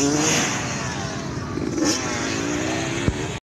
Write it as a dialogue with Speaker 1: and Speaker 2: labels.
Speaker 1: Yes.